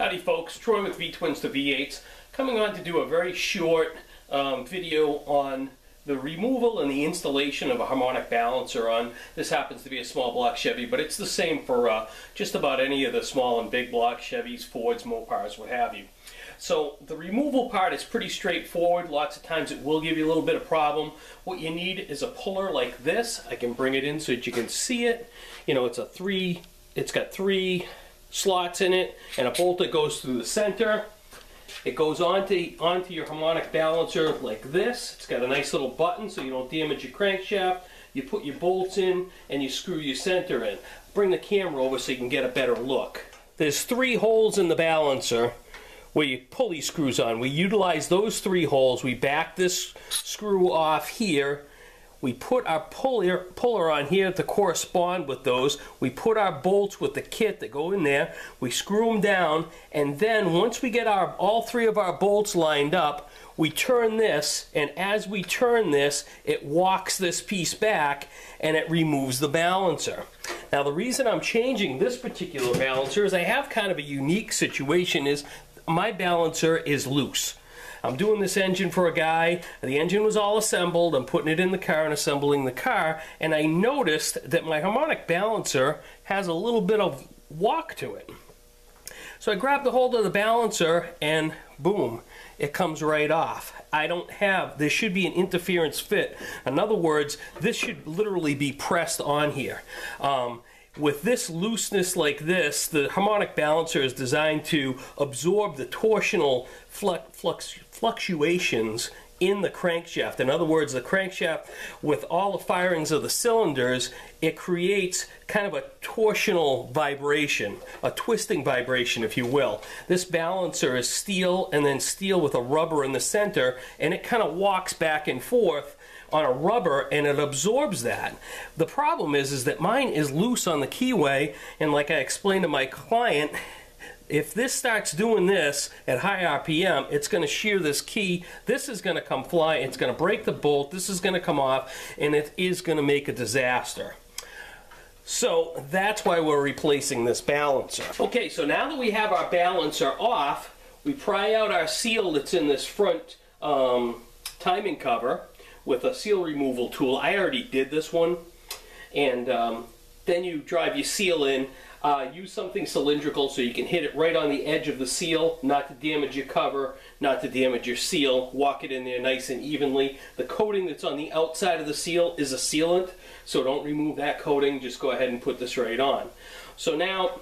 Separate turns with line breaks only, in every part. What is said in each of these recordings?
Howdy folks, Troy with V-Twins to V8s coming on to do a very short um, video on the removal and the installation of a harmonic balancer on, this happens to be a small block Chevy, but it's the same for uh, just about any of the small and big block Chevys, Fords, Mopars, what have you. So the removal part is pretty straightforward. Lots of times it will give you a little bit of problem. What you need is a puller like this. I can bring it in so that you can see it. You know, it's a three, it's got three slots in it and a bolt that goes through the center. It goes onto, onto your harmonic balancer like this. It's got a nice little button so you don't damage your crankshaft. You put your bolts in and you screw your center in. Bring the camera over so you can get a better look. There's three holes in the balancer where your pulley screws on. We utilize those three holes. We back this screw off here we put our puller, puller on here to correspond with those. We put our bolts with the kit that go in there. We screw them down. And then once we get our all three of our bolts lined up, we turn this. And as we turn this, it walks this piece back and it removes the balancer. Now the reason I'm changing this particular balancer is I have kind of a unique situation is my balancer is loose. I'm doing this engine for a guy. The engine was all assembled. I'm putting it in the car and assembling the car. And I noticed that my harmonic balancer has a little bit of walk to it. So I grabbed the hold of the balancer and boom, it comes right off. I don't have, there should be an interference fit. In other words, this should literally be pressed on here. Um, with this looseness like this, the harmonic balancer is designed to absorb the torsional flux, fluctuations in the crankshaft. In other words, the crankshaft, with all the firings of the cylinders, it creates kind of a torsional vibration, a twisting vibration, if you will. This balancer is steel and then steel with a rubber in the center, and it kind of walks back and forth on a rubber and it absorbs that. The problem is, is that mine is loose on the keyway and like I explained to my client, if this starts doing this at high RPM, it's going to shear this key. This is going to come fly. It's going to break the bolt. This is going to come off, and it is going to make a disaster. So that's why we're replacing this balancer. Okay, so now that we have our balancer off, we pry out our seal that's in this front um, timing cover with a seal removal tool. I already did this one. And um, then you drive your seal in. Uh, use something cylindrical so you can hit it right on the edge of the seal, not to damage your cover, not to damage your seal. Walk it in there nice and evenly. The coating that's on the outside of the seal is a sealant, so don't remove that coating. Just go ahead and put this right on. So now,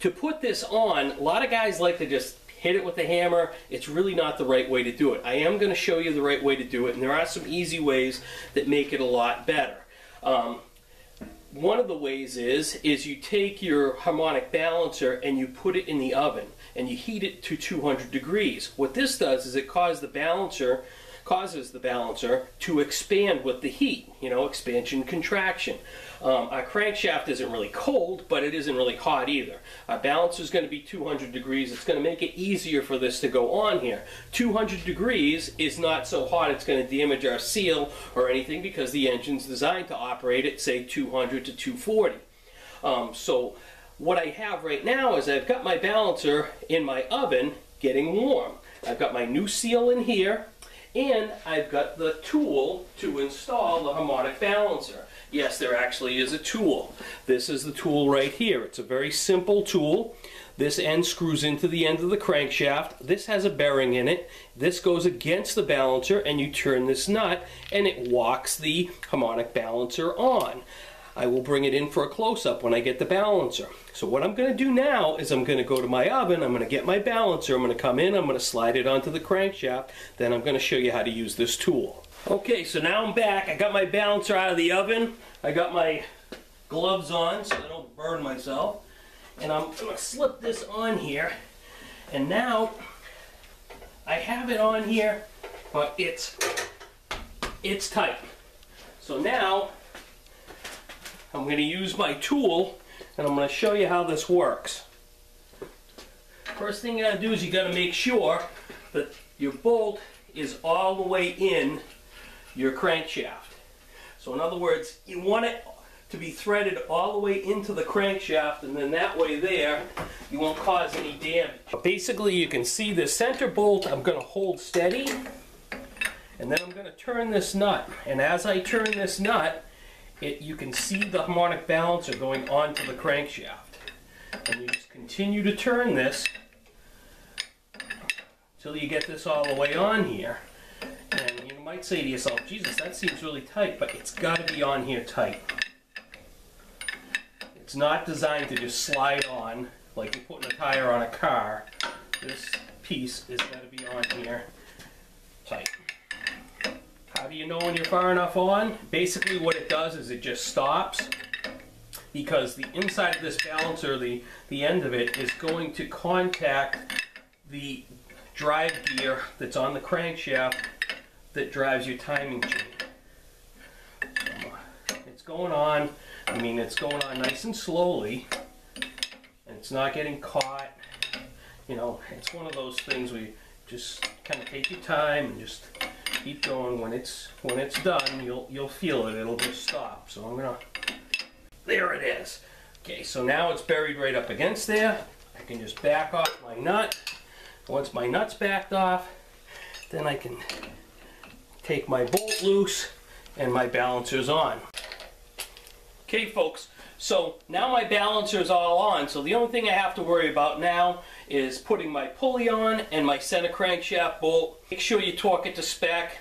to put this on, a lot of guys like to just hit it with a hammer. It's really not the right way to do it. I am going to show you the right way to do it, and there are some easy ways that make it a lot better. Um, one of the ways is is you take your harmonic balancer and you put it in the oven and you heat it to 200 degrees. What this does is it causes the balancer causes the balancer to expand with the heat, you know, expansion, contraction. Um, our crankshaft isn't really cold, but it isn't really hot either. Our balancer is going to be 200 degrees. It's going to make it easier for this to go on here. 200 degrees is not so hot it's going to damage our seal or anything because the engine's designed to operate at, say, 200 to 240. Um, so what I have right now is I've got my balancer in my oven getting warm. I've got my new seal in here and I've got the tool to install the harmonic balancer. Yes, there actually is a tool. This is the tool right here. It's a very simple tool. This end screws into the end of the crankshaft. This has a bearing in it. This goes against the balancer and you turn this nut and it walks the harmonic balancer on. I will bring it in for a close-up when I get the balancer. So what I'm going to do now is I'm going to go to my oven, I'm going to get my balancer, I'm going to come in, I'm going to slide it onto the crankshaft, then I'm going to show you how to use this tool. Okay, so now I'm back. I got my balancer out of the oven. I got my gloves on so I don't burn myself. And I'm going to slip this on here. And now I have it on here, but it's it's tight. So now I'm going to use my tool and I'm going to show you how this works. First thing you got to do is you got to make sure that your bolt is all the way in your crankshaft. So in other words, you want it to be threaded all the way into the crankshaft and then that way there you won't cause any damage. Basically you can see the center bolt I'm going to hold steady and then I'm going to turn this nut and as I turn this nut it, you can see the harmonic balancer going onto the crankshaft and you just continue to turn this until you get this all the way on here and you might say to yourself Jesus that seems really tight but it's got to be on here tight it's not designed to just slide on like you're putting a tire on a car. This piece is got to be on here tight. How do you know when you're far enough on? Basically what it does is it just stops because the inside of this balancer, the, the end of it, is going to contact the drive gear that's on the crankshaft that drives your timing chain. It's going on I mean, it's going on nice and slowly, and it's not getting caught. You know, it's one of those things where you just kind of take your time and just keep going. When it's when it's done, you'll you'll feel it. It'll just stop. So I'm gonna. There it is. Okay, so now it's buried right up against there. I can just back off my nut. Once my nut's backed off, then I can take my bolt loose and my balancer's on. Okay folks, so now my balancer is all on, so the only thing I have to worry about now is putting my pulley on and my center crankshaft bolt. Make sure you torque it to spec.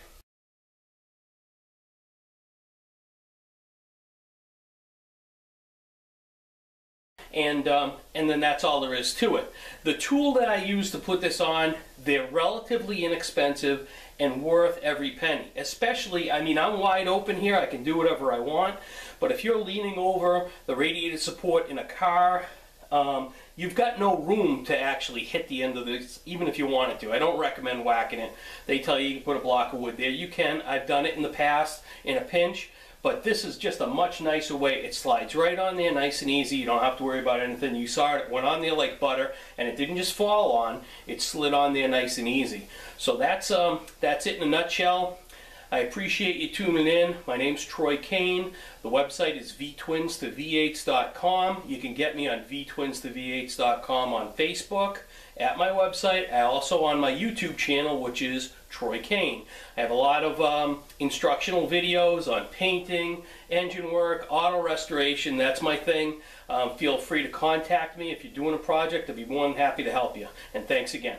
And um, and then that's all there is to it. The tool that I use to put this on, they're relatively inexpensive and worth every penny. Especially, I mean, I'm wide open here, I can do whatever I want, but if you're leaning over the radiator support in a car, um, you've got no room to actually hit the end of this, even if you wanted to. I don't recommend whacking it. They tell you you can put a block of wood there. You can. I've done it in the past in a pinch, but this is just a much nicer way. It slides right on there nice and easy. You don't have to worry about anything. You saw it, it went on there like butter, and it didn't just fall on. It slid on there nice and easy. So that's, um, that's it in a nutshell. I appreciate you tuning in. My name's Troy Kane. The website is vtwins2v8s.com. You can get me on vtwins2v8s.com on Facebook at my website. I also on my YouTube channel, which is Troy Kane. I have a lot of um, instructional videos on painting, engine work, auto restoration. That's my thing. Um, feel free to contact me if you're doing a project. I'd be more than happy to help you. And thanks again.